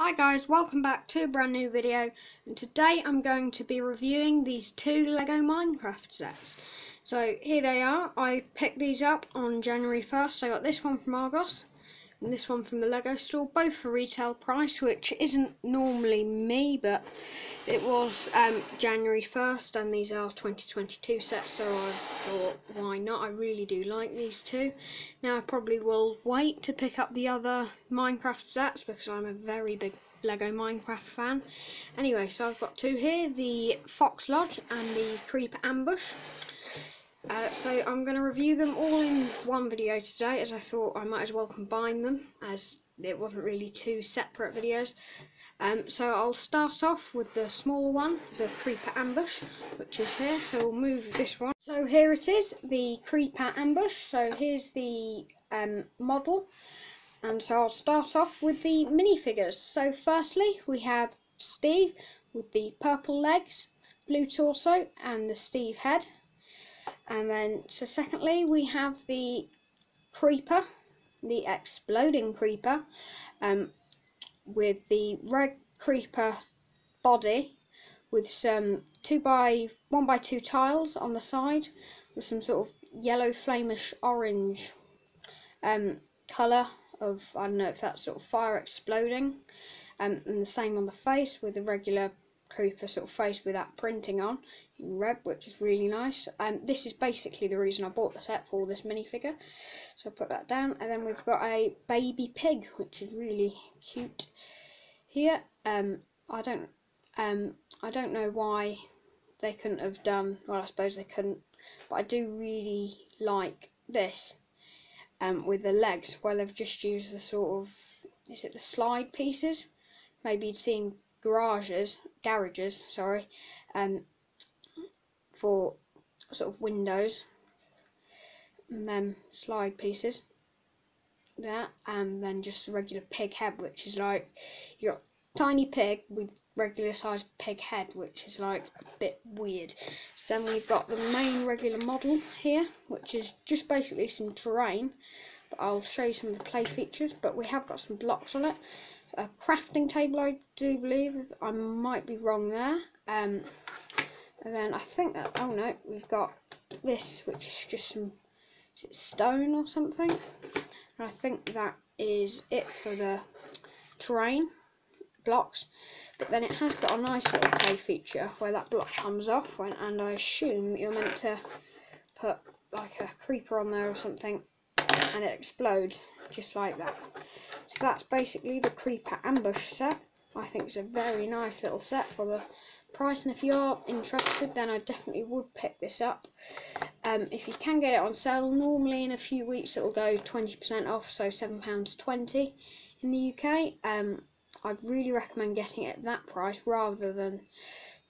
Hi guys, welcome back to a brand new video and today I'm going to be reviewing these two LEGO Minecraft sets. So here they are, I picked these up on January 1st, I got this one from Argos and this one from the Lego store, both for retail price which isn't normally me but it was um, January 1st and these are 2022 sets so I thought why not, I really do like these two. Now I probably will wait to pick up the other Minecraft sets because I'm a very big Lego Minecraft fan. Anyway, so I've got two here, the Fox Lodge and the Creeper Ambush. Uh, so I'm going to review them all in one video today as I thought I might as well combine them as it wasn't really two separate videos. Um, so I'll start off with the small one, the Creeper Ambush, which is here. So we'll move this one. So here it is, the Creeper Ambush. So here's the um, model. And so I'll start off with the minifigures. So firstly we have Steve with the purple legs, blue torso and the Steve head. And then, so secondly, we have the creeper, the exploding creeper, um, with the red creeper body, with some two by one by two tiles on the side, with some sort of yellow flamish orange um, colour of I don't know if that's sort of fire exploding, um, and the same on the face with the regular creeper sort of face with that printing on in red, which is really nice. And um, this is basically the reason I bought the set for this minifigure. So I put that down, and then we've got a baby pig, which is really cute. Here, um, I don't, um, I don't know why they couldn't have done. Well, I suppose they couldn't, but I do really like this, um, with the legs, where they've just used the sort of, is it the slide pieces? Maybe you'd seen garages, garages, sorry, um, for sort of windows and then slide pieces there and then just a regular pig head which is like your tiny pig with regular sized pig head which is like a bit weird. So then we've got the main regular model here which is just basically some terrain but I'll show you some of the play features but we have got some blocks on it a crafting table I do believe I might be wrong there um, and then I think that, oh no, we've got this, which is just some is stone or something. And I think that is it for the terrain blocks. But then it has got a nice little play feature where that block comes off, when, and I assume you're meant to put like a creeper on there or something, and it explodes just like that. So that's basically the creeper ambush set. I think it's a very nice little set for the price and if you're interested then I definitely would pick this up um, if you can get it on sale normally in a few weeks it will go 20% off so £7.20 in the UK um, I'd really recommend getting it at that price rather than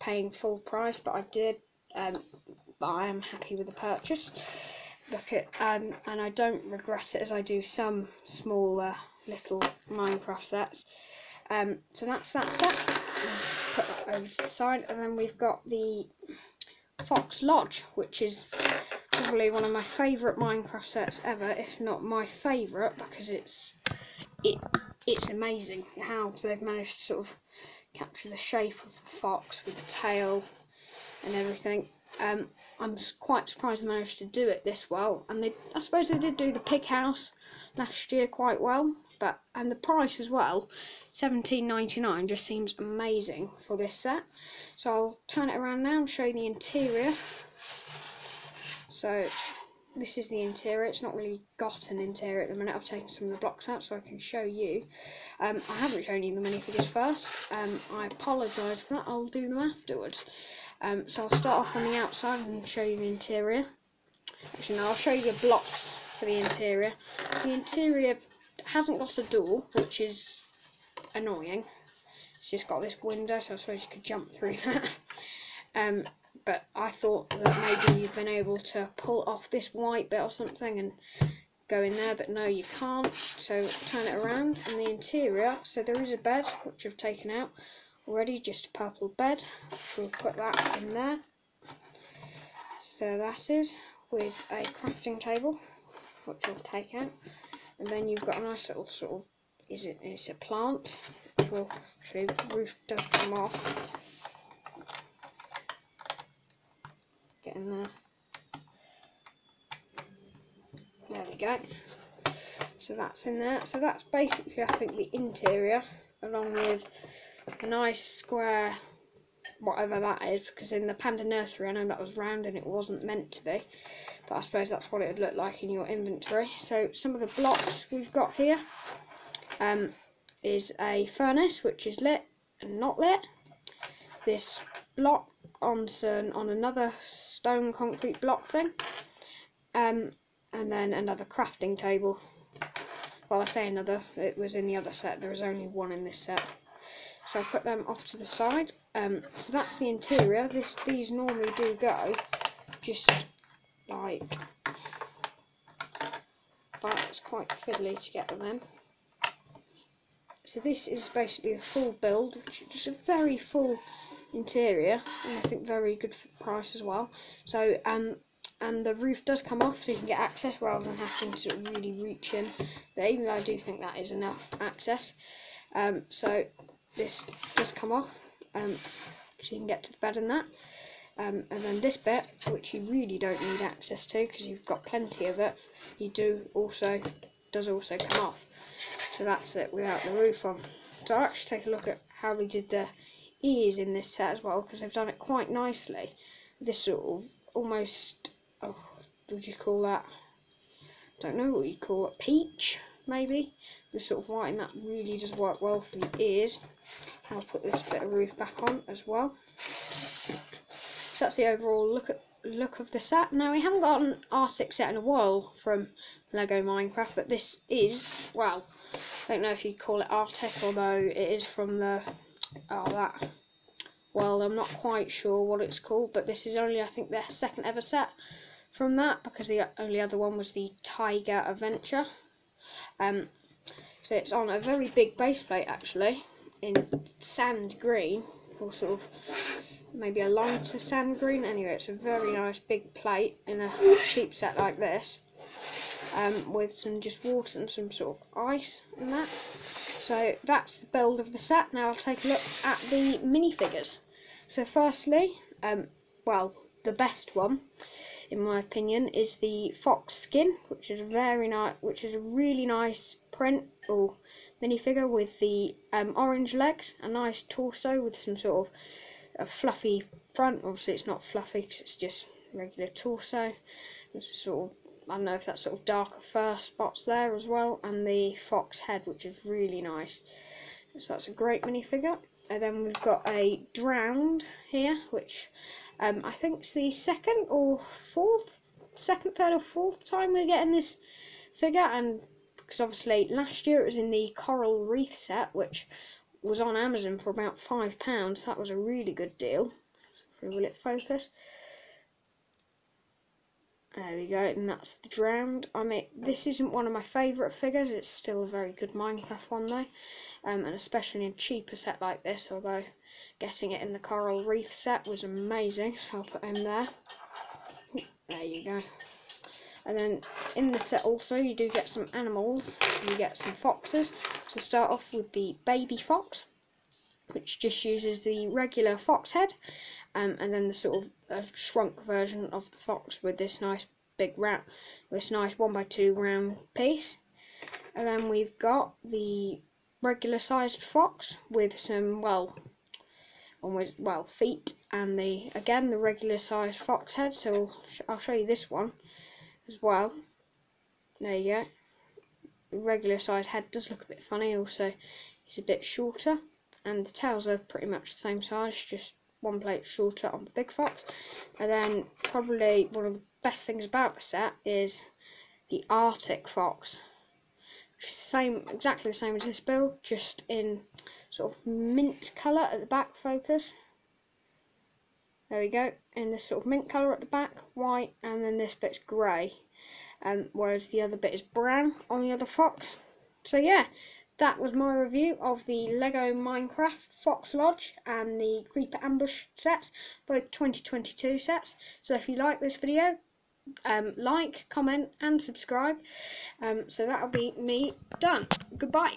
paying full price but I did um, but I am happy with the purchase at um, and I don't regret it as I do some smaller little Minecraft sets. Um, so that's that set. Put that over to the side and then we've got the Fox Lodge which is probably one of my favourite Minecraft sets ever if not my favourite because it's it it's amazing how they've managed to sort of capture the shape of the fox with the tail and everything um, I'm quite surprised they managed to do it this well and they I suppose they did do the pig house last year quite well but and the price as well 17.99 just seems amazing for this set. So I'll turn it around now and show you the interior. So this is the interior it's not really got an interior at the minute I've taken some of the blocks out so I can show you. Um, I haven't shown you the minifigures first um, I apologise for that I'll do them afterwards um, so I'll start off on the outside and show you the interior actually no I'll show you the blocks for the interior the interior hasn't got a door which is annoying. It's just got this window, so I suppose you could jump through that. um, but I thought that maybe you've been able to pull off this white bit or something and go in there, but no, you can't. So turn it around, and the interior. So there is a bed which I've taken out already, just a purple bed. Which we'll put that in there. So that is with a crafting table, which we'll take out, and then you've got a nice little sort of is it it's a plant Well, actually, the roof does come off. Get in there. There we go. So that's in there. So that's basically, I think, the interior, along with a nice square, whatever that is, because in the Panda Nursery, I know that was round and it wasn't meant to be. But I suppose that's what it would look like in your inventory. So some of the blocks we've got here um, is a furnace, which is lit and not lit. This block on, on another stone concrete block thing. Um, and then another crafting table. Well, I say another, it was in the other set, there is only one in this set. So I put them off to the side. Um, so that's the interior. This These normally do go just like that. It's quite fiddly to get them in. So this is basically a full build, which is a very full interior, and I think very good for the price as well. So um, and the roof does come off so you can get access rather than having to sort of really reach in there even though I do think that is enough access um, so this does come off um, so you can get to the bed in that um, and then this bit which you really don't need access to because you've got plenty of it you do also does also come off so that's it without the roof on so I'll actually take a look at how we did the ears in this set as well because they've done it quite nicely this sort of almost oh, would you call that? Don't know what you call it. Peach, maybe. The sort of and that really does work well for the ears. I'll put this bit of roof back on as well. So that's the overall look at look of the set. Now we haven't got an Arctic set in a while from Lego Minecraft, but this is well. I don't know if you'd call it Arctic, although it is from the oh that well I'm not quite sure what it's called but this is only I think their second ever set from that because the only other one was the Taiga Adventure. Um, so it's on a very big base plate actually in sand green or sort of maybe a lighter sand green. Anyway, it's a very nice big plate in a cheap set like this um, with some just water and some sort of ice in that. So that's the build of the set. Now I'll take a look at the minifigures. So firstly, um, well, the best one in my opinion, is the fox skin, which is very nice, which is a really nice print or minifigure with the um, orange legs, a nice torso with some sort of a fluffy front. Obviously, it's not fluffy because it's just regular torso. It's sort of I don't know if that's sort of darker fur spots there as well, and the fox head, which is really nice. So that's a great minifigure. And then we've got a drowned here, which um, I think it's the second or fourth, second, third or fourth time we're getting this figure, and because obviously last year it was in the Coral Reef set, which was on Amazon for about five pounds. That was a really good deal. Will it focus? There we go, and that's the drowned. I mean, this isn't one of my favourite figures. It's still a very good Minecraft one though, um, and especially in a cheaper set like this. Although getting it in the coral reef set was amazing, so I'll put him there. There you go. And then in the set also you do get some animals. You get some foxes. So start off with the baby fox, which just uses the regular fox head, um, and then the sort of shrunk version of the fox with this nice big round, this nice one by two round piece. And then we've got the regular sized fox with some well with well feet and the again the regular sized fox head. So I'll show you this one as well. There you go. Regular size head does look a bit funny also it's a bit shorter and the tails are pretty much the same size just one plate shorter on the big fox and then probably one of the best things about the set is the Arctic fox same exactly the same as this build just in sort of mint colour at the back focus. There we go, in this sort of mint colour at the back, white, and then this bit's grey. Um, whereas the other bit is brown on the other fox. So yeah, that was my review of the Lego Minecraft Fox Lodge and the Creeper Ambush sets, both 2022 sets. So if you like this video, um, like, comment and subscribe. Um, so that'll be me done. Goodbye.